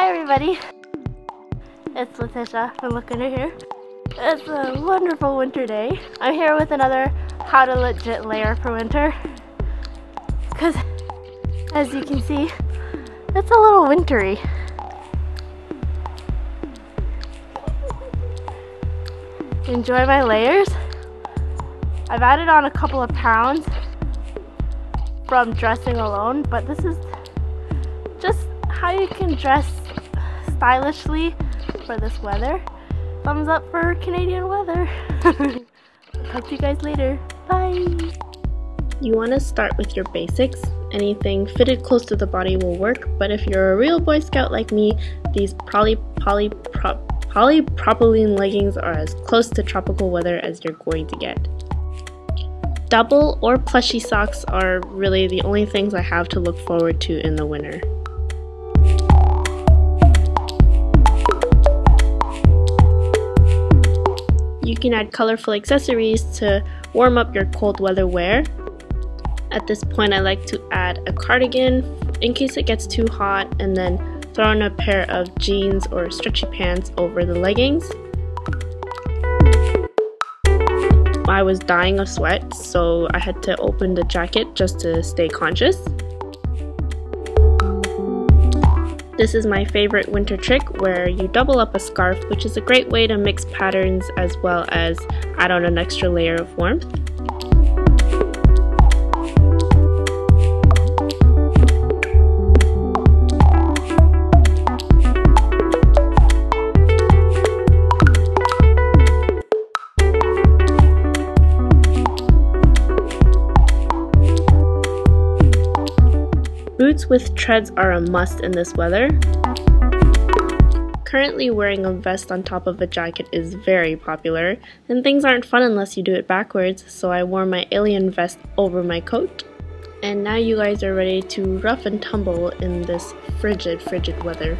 Hi everybody. It's Letitia from Look Under Here. It's a wonderful winter day. I'm here with another how to legit layer for winter. Cause as you can see, it's a little wintry. Enjoy my layers. I've added on a couple of pounds from dressing alone, but this is just how you can dress stylishly for this weather. Thumbs up for Canadian weather. Talk to you guys later. Bye. You want to start with your basics. Anything fitted close to the body will work, but if you're a real Boy Scout like me, these poly poly prop polypropylene leggings are as close to tropical weather as you're going to get. Double or plushy socks are really the only things I have to look forward to in the winter. Can add colorful accessories to warm up your cold weather wear. At this point I like to add a cardigan in case it gets too hot and then throw on a pair of jeans or stretchy pants over the leggings. I was dying of sweat so I had to open the jacket just to stay conscious. This is my favorite winter trick where you double up a scarf which is a great way to mix patterns as well as add on an extra layer of warmth. Boots with treads are a must in this weather. Currently wearing a vest on top of a jacket is very popular, and things aren't fun unless you do it backwards, so I wore my alien vest over my coat. And now you guys are ready to rough and tumble in this frigid, frigid weather.